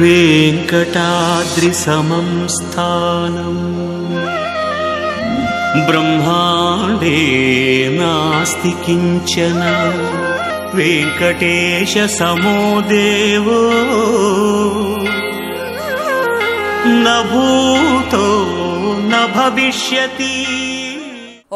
वेङ्कटाद्रिसमं स्थानम् ब्रह्माण्डे नास्ति किञ्चन वेङ्कटेशसमो देवो न भूतो न भविष्यति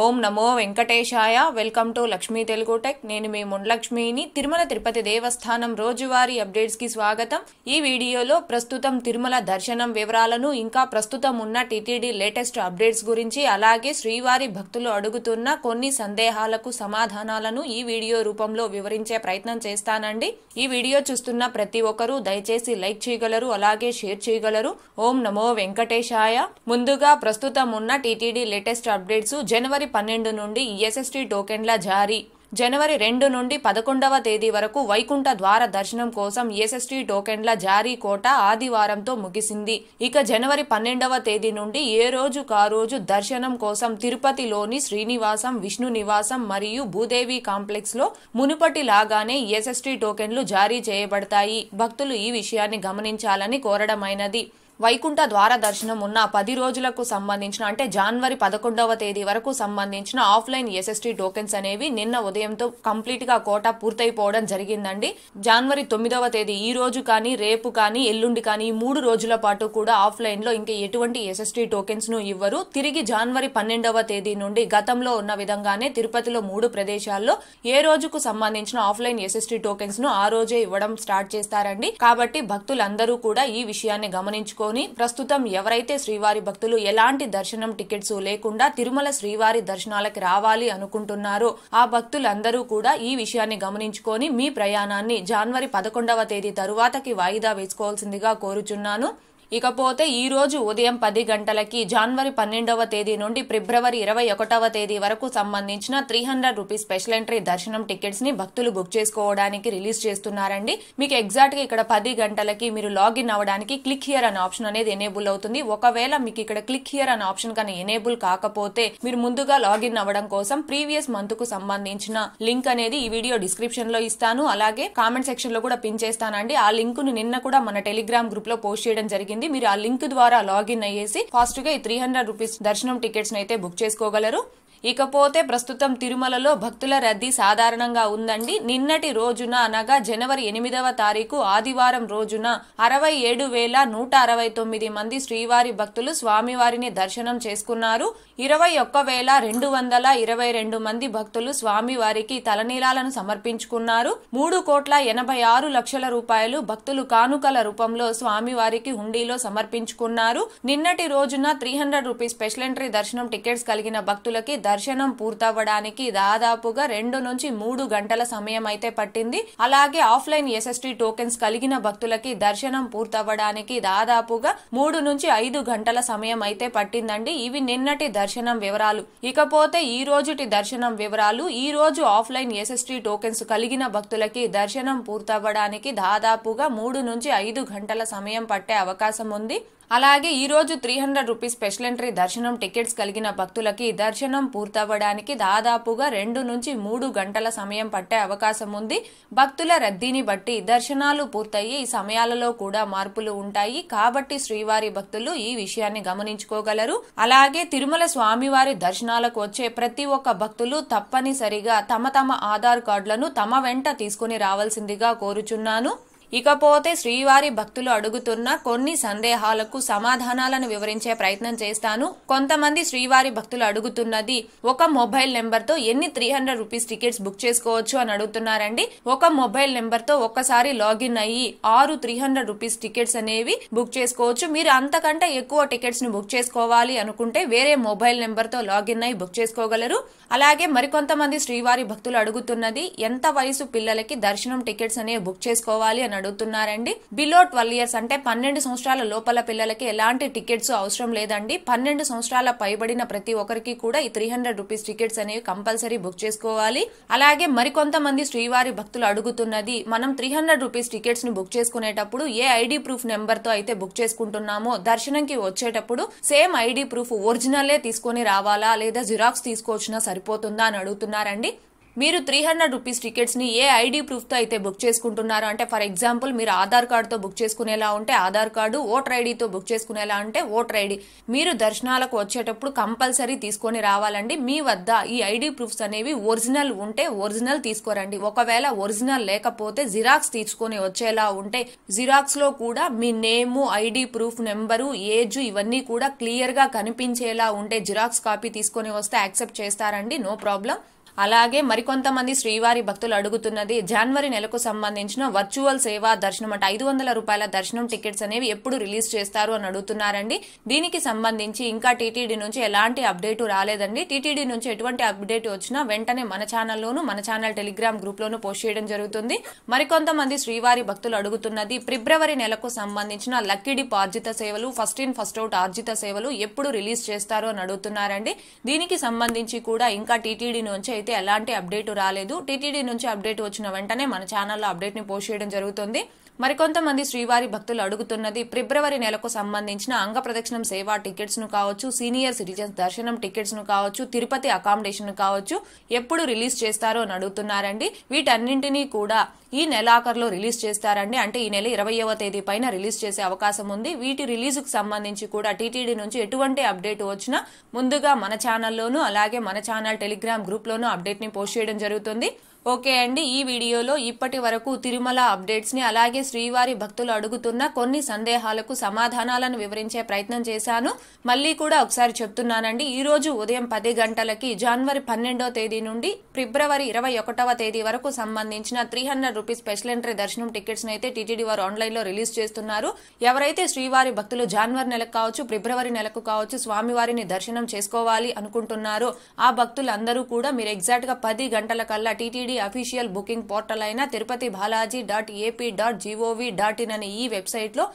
ఓం నమో వెంకటేశాయ. Welcome to Lakshmi Telugu tech. నేను మీ ముండ్లక్ష్మిని తిరుమల తిరుపతి దేవస్థానం రోజువారీ అప్డేట్స్కి స్వాగతం. ఈ వీడియోలో ప్రస్తుతం తిరుమల దర్శనం వివరాలను ఇంకా ప్రస్తుతం ఉన్న టీటీడీ లేటెస్ట్ అప్డేట్స్ గురించి అలాగే శ్రీవారి భక్తులు అడుగుతున్న కొన్ని సందేహాలకు సమాధానాలను ఈ వీడియో రూపంలో వివరించే ప్రయత్నం చేస్తానండి. ఈ వీడియో చూస్తున్న ప్రతి ఒక్కరూ దయచేసి లైక్ చేయగలరు అలాగే షేర్ చేయగలరు. ఓం నమో వెంకటేశాయ. ముందుగా ప్రస్తుతం ఉన్న టీటీడీ లేటెస్ట్ అప్డేట్స్. జనవరి పన్నెండు నుండి ఎస్ఎస్టీ టోకెన్ల జారీ. జనవరి రెండు నుండి పదకొండవ తేదీ వరకు వైకుంఠ ద్వార దర్శనం కోసం ఎస్ఎస్టీ టోకెన్ల జారీ కోట ఆదివారంతో ముగిసింది. ఇక జనవరి పన్నెండవ తేదీ నుండి ఏ రోజు కా రోజు దర్శనం కోసం తిరుపతిలోని శ్రీనివాసం విష్ణు నివాసం మరియు భూదేవి కాంప్లెక్స్లో మునుపటి లాగానే ఎస్ఎస్టీ టోకెన్లు జారీ చేయబడతాయి. భక్తులు ఈ విషయాన్ని గమనించాలని కోరడమైనది. వైకుంఠ ద్వార దర్శనం ఉన్న పది రోజులకు సంబంధించిన అంటే జనవరి పదకొండవ తేదీ వరకు సంబంధించిన ఆఫ్లైన్ ఎస్ఎస్టీ టోకెన్స్ అనేవి నిన్న ఉదయంతో కంప్లీట్గా కోట పూర్తయిపోవడం జరిగిందండి. జనవరి తొమ్మిదవ తేదీ ఈ రోజు కానీ రేపు కానీ ఎల్లుండి కానీ మూడు రోజుల పాటు కూడా ఆఫ్లైన్లో ఇంకా ఎటువంటి ఎస్ఎస్టీ టోకెన్స్ను ఇవ్వరు. తిరిగి జనవరి పన్నెండవ తేదీ నుండి గతంలో ఉన్న విధంగానే తిరుపతిలో మూడు ప్రదేశాల్లో ఏ రోజుకు సంబంధించిన ఆఫ్లైన్ ఎస్ఎస్టీ టోకెన్స్ను ఆ రోజే ఇవ్వడం స్టార్ట్ చేస్తారండి. కాబట్టి భక్తులందరూ కూడా ఈ విషయాన్ని గమనించుకో చేసుకొని ప్రస్తుతం ఎవరైతే శ్రీవారి భక్తులు ఎలాంటి దర్శనం టికెట్స్ లేకుండా తిరుమల శ్రీవారి దర్శనాలకి రావాలి అనుకుంటున్నారో ఆ భక్తులందరూ కూడా ఈ విషయాన్ని గమనించుకొని మీ ప్రయాణాన్ని జనవరి పదకొండవ తేదీ తరువాతకి వాయిదా వేసుకోవాల్సిందిగా కోరుచున్నాను. ఇకపోతే ఈ రోజు ఉదయం పది గంటలకి జనవరి పన్నెండవ తేదీ నుండి ఫిబ్రవరి ఇరవై ఒకటవ తేదీ వరకు సంబంధించిన three hundred rupees special entry దర్శనం టికెట్స్ని భక్తులు బుక్ చేసుకోవడానికి రిలీజ్ చేస్తున్నారండి. మీకు ఎగ్జాక్ట్గా ఇక్కడ పది గంటలకి మీరు లాగిన్ అవ్వడానికి క్లిక్ హియర్ అనే ఆప్షన్ అనేది ఎనేబుల్ అవుతుంది. ఒకవేళ మీకు ఇక్కడ క్లిక్ హియర్ అనే ఆప్షన్ కానీ ఎనేబుల్ కాకపోతే మీరు ముందుగా లాగిన్ అవ్వడం కోసం ప్రీవియస్ మంత్కు సంబంధించిన లింక్ అనేది ఈ వీడియో డిస్క్రిప్షన్లో ఇస్తాను. అలాగే కామెంట్ సెక్షన్లో కూడా పిన్ చేస్తానండి. ఆ లింక్ను నిన్న కూడా మన టెలిగ్రామ్ గ్రూప్లో పోస్ట్ చేయడం జరిగింది. జరిగింది. మీరు ఆ లింక్ ద్వారా లాగిన్ అయ్యేసి ఫాస్ట్గా ఈ త్రీ హండ్రెడ్ రూపీస్ దర్శనం టికెట్స్ అయితే బుక్ చేసుకోగలరు. ఇకపోతే ప్రస్తుతం తిరుమలలో భక్తుల రద్దీ సాధారణంగా ఉందండి. నిన్నటి రోజున అనగా జనవరి ఎనిమిదవ తారీఖు ఆదివారం రోజున అరవై ఏడు వేల నూట అరవై తొమ్మిది మంది శ్రీవారి భక్తులు స్వామివారిని దర్శనం చేసుకున్నారు. ఇరవై ఒక్క వేల రెండు వందల ఇరవై రెండు మంది భక్తులు స్వామివారికి తలనీలాలను సమర్పించుకున్నారు. మూడు కోట్ల ఎనభై ఆరు లక్షల రూపాయలు భక్తులు కానుకల రూపంలో స్వామివారికి హుండీలో సమర్పించుకున్నారు. నిన్నటి రోజున three hundred rupees special entry దర్శనం టికెట్స్ కలిగిన భక్తులకి దర్శనం పూర్తవ్వడానికి దాదాపుగా రెండు నుంచి మూడు గంటల సమయం అయితే పట్టింది. అలాగే ఆఫ్లైన్ ఎస్ఎస్టీ టోకెన్స్ కలిగిన భక్తులకి దర్శనం పూర్తవ్వడానికి దాదాపుగా మూడు నుంచి ఐదు గంటల సమయం అయితే పట్టిందండి. ఇవి నిన్నటి దర్శనం వివరాలు. ఇకపోతే ఈ రోజుటి దర్శనం వివరాలు ఈ రోజు ఆఫ్లైన్ ఎస్ఎస్టీ టోకెన్స్ కలిగిన భక్తులకి దర్శనం పూర్తవ్వడానికి దాదాపుగా మూడు నుంచి ఐదు గంటల సమయం పట్టే అవకాశం ఉంది. అలాగే ఈ రోజు three hundred rupees special entry దర్శనం టికెట్స్ కలిగిన భక్తులకి దర్శనం పూర్తవ్వడానికి దాదాపుగా రెండు నుంచి మూడు గంటల సమయం పట్టే అవకాశం ఉంది. భక్తుల రద్దీని బట్టి దర్శనాలు పూర్తయ్యి ఈ సమయాలలో కూడా మార్పులు ఉంటాయి. కాబట్టి శ్రీవారి భక్తులు ఈ విషయాన్ని గమనించుకోగలరు. అలాగే తిరుమల స్వామివారి దర్శనాలకు వచ్చే ప్రతి ఒక్క భక్తులు తప్పనిసరిగా తమ తమ ఆధార్ కార్డులను తమ వెంట తీసుకుని రావాల్సిందిగా కోరుచున్నాను. ఇకపోతే శ్రీవారి భక్తులు అడుగుతున్న కొన్ని సందేహాలకు సమాధానాలను వివరించే ప్రయత్నం చేస్తాను. కొంతమంది శ్రీవారి భక్తులు అడుగుతున్నది ఒక మొబైల్ నెంబర్తో ఎన్ని three hundred rupees tickets book చేసుకోవచ్చు అని అడుగుతున్నారండి. ఒక మొబైల్ నెంబర్తో ఒక్కసారి లాగిన్ అయ్యి ఆరు త్రీ హండ్రెడ్ రూపీస్ టికెట్స్ అనేవి బుక్ చేసుకోవచ్చు. మీరు అంతకంటే ఎక్కువ టికెట్స్ని బుక్ చేసుకోవాలి అనుకుంటే వేరే మొబైల్ నెంబర్తో లాగిన్ అయ్యి బుక్ చేసుకోగలరు. అలాగే మరికొంతమంది శ్రీవారి భక్తులు అడుగుతున్నది ఎంత వయసు పిల్లలకి దర్శనం టికెట్స్ అనేవి బుక్ చేసుకోవాలి అని అడుగుతున్నారండి. బిలో ట్వెల్వ్ ఇయర్స్ అంటే పన్నెండు సంవత్సరాల లోపల పిల్లలకి ఎలాంటి టికెట్స్ అవసరం లేదండి. పన్నెండు సంవత్సరాల పైబడిన ప్రతి ఒక్కరికి కూడా ఈ త్రీ హండ్రెడ్ రూపీస్ టికెట్స్ అనేవి కంపల్సరీ బుక్ చేసుకోవాలి. అలాగే మరికొంతమంది శ్రీవారి భక్తులు అడుగుతున్నది మనం త్రీ హండ్రెడ్ రూపీస్ టికెట్స్ని బుక్ చేసుకునేటప్పుడు ఏ ఐడి ప్రూఫ్ నెంబర్తో అయితే బుక్ చేసుకుంటున్నామో దర్శనంకి వచ్చేటప్పుడు సేమ్ ఐడి ప్రూఫ్ ఒరిజినలే తీసుకొని రావాలా లేదా జిరాక్స్ తీసుకొచ్చినా సరిపోతుందా అని అడుగుతున్నారండి. మీరు త్రీ హండ్రెడ్ రూపీస్ టికెట్స్ని ఏ ఐడి ప్రూఫ్తో అయితే బుక్ చేసుకుంటున్నారో? అంటే ఫర్ ఎగ్జాంపుల్ మీరు ఆధార్ కార్డుతో బుక్ చేసుకునేలా ఉంటే ఆధార్ కార్డు ఓటర్ ఐడితో బుక్ చేసుకునేలా అంటే ఓటర్ ఐడి మీరు దర్శనాలకు వచ్చేటప్పుడు కంపల్సరీ తీసుకొని రావాలండి. మీ వద్ద ఈ ఐడి ప్రూఫ్స్ అనేవి ఒరిజినల్ ఉంటే ఒరిజినల్ తీసుకోరండి. ఒకవేళ ఒరిజినల్ లేకపోతే జిరాక్స్ తీసుకొని వచ్చేలా ఉంటే జిరాక్స్లో కూడా మీ name ID proof number age ఇవన్నీ కూడా క్లియర్గా కనిపించేలా ఉంటే జిరాక్స్ కాపీ తీసుకొని వస్తే యాక్సెప్ట్ చేస్తారండి. నో ప్రాబ్లం అలాగే మరికొంతమంది శ్రీవారి భక్తులు అడుగుతున్నది జనవరి నెలకు సంబంధించిన వర్చువల్ సేవా దర్శనం అంటే ఐదు వందల రూపాయల దర్శనం టికెట్స్ అనేవి ఎప్పుడు రిలీజ్ చేస్తారు అని అడుగుతున్నారండి. దీనికి సంబంధించి ఇంకా టీటీడీ నుంచి ఎలాంటి అప్డేట్ రాలేదండి. టీటీడీ నుంచి ఎటువంటి అప్డేట్ వచ్చినా వెంటనే మన ఛానల్లోను మన ఛానల్ టెలిగ్రామ్ గ్రూప్ లోను పోస్ట్ చేయడం జరుగుతుంది. మరికొంతమంది శ్రీవారి భక్తులు అడుగుతున్నది ఫిబ్రవరి నెలకు సంబంధించిన లక్కిడిప్ ఆర్జిత సేవలు ఫస్ట్ ఇన్ ఫస్ట్ అవుట్ ఆర్జిత సేవలు ఎప్పుడు రిలీజ్ చేస్తారు అని అడుగుతున్నారండి. దీనికి సంబంధించి కూడా ఇంకా టీటీడీ నుంచి అయితే ఎలాంటి అప్డేట్ రాలేదు. టీటీడీ నుంచి అప్డేట్ వచ్చిన వెంటనే మన ఛానల్లో అప్డేట్ని పోస్ట్ చేయడం జరుగుతుంది. మరికొంతమంది శ్రీవారి భక్తులు అడుగుతున్నది ఫిబ్రవరి నెలకు సంబంధించిన అంగ ప్రదక్షిణం సేవా టికెట్స్ను కావచ్చు సీనియర్ సిటిజన్స్ దర్శనం టికెట్స్ను కావచ్చు తిరుపతి అకామిడేషన్ కావచ్చు ఎప్పుడు రిలీజ్ చేస్తారో అని అడుగుతున్నారండి. వీటన్నింటినీ కూడా ఈ నెలాఖరులో రిలీజ్ చేస్తారండి. అంటే ఈ నెల ఇరవయవ తేదీ పైన రిలీజ్ చేసే అవకాశం ఉంది. వీటి రిలీజ్కు సంబంధించి కూడా టీటీడీ నుంచి ఎటువంటి అప్డేట్ వచ్చినా ముందుగా మన ఛానల్లోనూ అలాగే మన ఛానల్ టెలిగ్రామ్ గ్రూప్ అప్డేట్ని అప్డేట్ని పోస్ట్ చేయడం జరుగుతుంది. ఓకే అండి ఈ వీడియోలో ఇప్పటి వరకు తిరుమల అప్డేట్స్ని అలాగే శ్రీవారి భక్తులు అడుగుతున్న కొన్ని సందేహాలకు సమాధానాలను వివరించే ప్రయత్నం చేశాను. మళ్ళీ కూడా ఒకసారి చెప్తున్నానండి ఈ రోజు ఉదయం పది గంటలకి జనవరి పన్నెండో తేదీ నుండి ఫిబ్రవరి ఇరవై ఒకటవ తేదీ వరకు సంబంధించిన three hundred rupees special entry దర్శనం టికెట్స్ అయితే టీటీడీ వారు ఆన్లైన్లో రిలీజ్ చేస్తున్నారు. ఎవరైతే శ్రీవారి భక్తులు జనవరి నెలకు కావచ్చు ఫిబ్రవరి నెలకు కావచ్చు స్వామివారిని దర్శనం చేసుకోవాలి అనుకుంటున్నారో ఆ భక్తులందరూ కూడా మీరు ఎగ్జాక్ట్గా పది గంటల కల్లా టీటీడీ అఫీషియల్ బుకింగ్ పోర్టల్ అయిన Tirupati Balaji dot AP dot gov dot in అనే ఈ వెబ్సైట్లో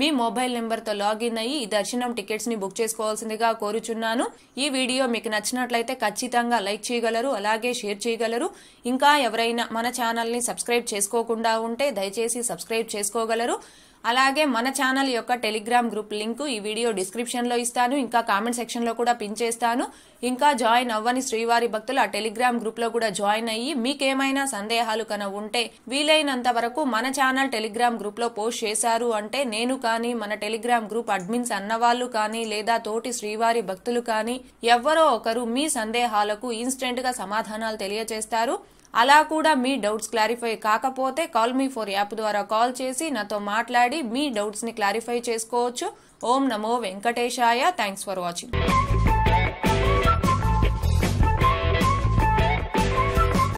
మీ మొబైల్ నెంబర్తో లాగిన్ అయ్యి ఈ దర్శనం టికెట్స్ని బుక్ చేసుకోవాల్సిందిగా కోరుచున్నాను. ఈ వీడియో మీకు నచ్చినట్లయితే ఖచ్చితంగా లైక్ చేయగలరు అలాగే షేర్ చేయగలరు. ఇంకా ఎవరైనా మన ఛానల్ని సబ్స్క్రైబ్ చేసుకోకుండా ఉంటే దయచేసి సబ్స్క్రైబ్ చేసుకోగలరు. అలాగే మన ఛానల్ యొక్క టెలిగ్రామ్ గ్రూప్ లింక్ ఈ వీడియో డిస్క్రిప్షన్లో ఇస్తాను ఇంకా కామెంట్ సెక్షన్లో కూడా పిన్ చేస్తాను. ఇంకా జాయిన్ అవ్వని శ్రీవారి భక్తులు ఆ టెలిగ్రామ్ గ్రూప్లో కూడా జాయిన్ అయ్యి మీకేమైనా సందేహాలు కన ఉంటే వీలైనంత వరకు మన ఛానల్ టెలిగ్రామ్ గ్రూప్లో పోస్ట్ చేశారు అంటే నేను కానీ మన టెలిగ్రామ్ గ్రూప్ అడ్మిన్స్ అన్నవాళ్ళు కానీ లేదా తోటి శ్రీవారి భక్తులు కానీ ఎవరో ఒకరు మీ సందేహాలకు ఇన్స్టెంట్గా సమాధానాలు తెలియజేస్తారు అలా కూడా మీ డౌట్స్ క్లారిఫై కాకపోతే కాల్ మీ ఫోర్ యాప్ ద్వారా కాల్ చేసి నాతో మాట్లాడి మీ డౌట్స్ని క్లారిఫై చేసుకోవచ్చు. ఓం నమో వెంకటేశాయ. Thanks for watching